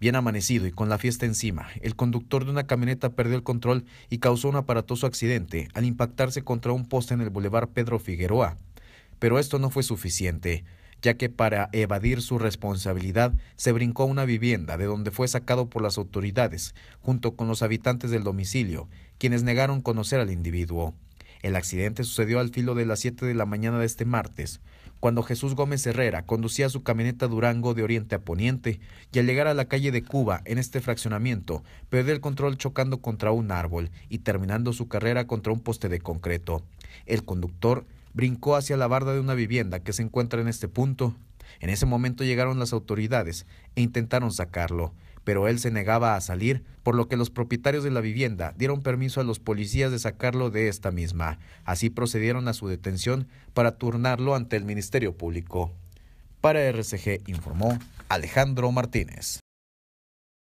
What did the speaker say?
Bien amanecido y con la fiesta encima, el conductor de una camioneta perdió el control y causó un aparatoso accidente al impactarse contra un poste en el bulevar Pedro Figueroa. Pero esto no fue suficiente, ya que para evadir su responsabilidad se brincó a una vivienda de donde fue sacado por las autoridades, junto con los habitantes del domicilio, quienes negaron conocer al individuo. El accidente sucedió al filo de las 7 de la mañana de este martes, cuando Jesús Gómez Herrera conducía su camioneta Durango de oriente a poniente y al llegar a la calle de Cuba en este fraccionamiento perdió el control chocando contra un árbol y terminando su carrera contra un poste de concreto. El conductor brincó hacia la barda de una vivienda que se encuentra en este punto. En ese momento llegaron las autoridades e intentaron sacarlo, pero él se negaba a salir, por lo que los propietarios de la vivienda dieron permiso a los policías de sacarlo de esta misma. Así procedieron a su detención para turnarlo ante el Ministerio Público. Para RCG informó Alejandro Martínez.